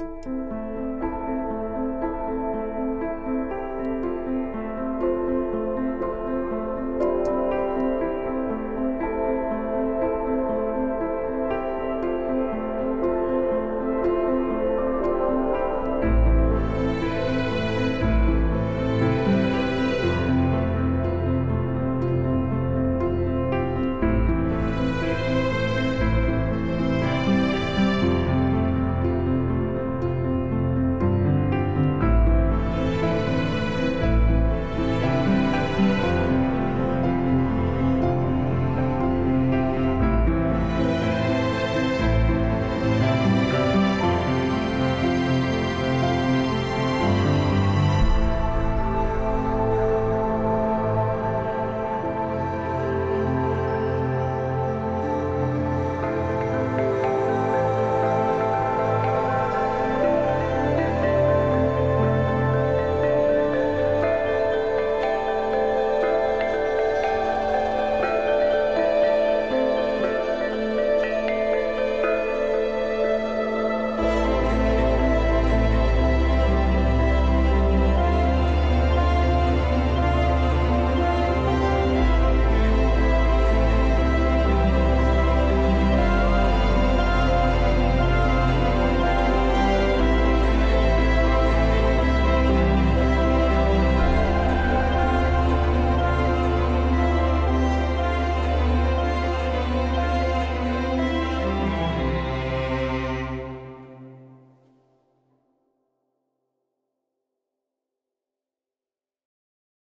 うん。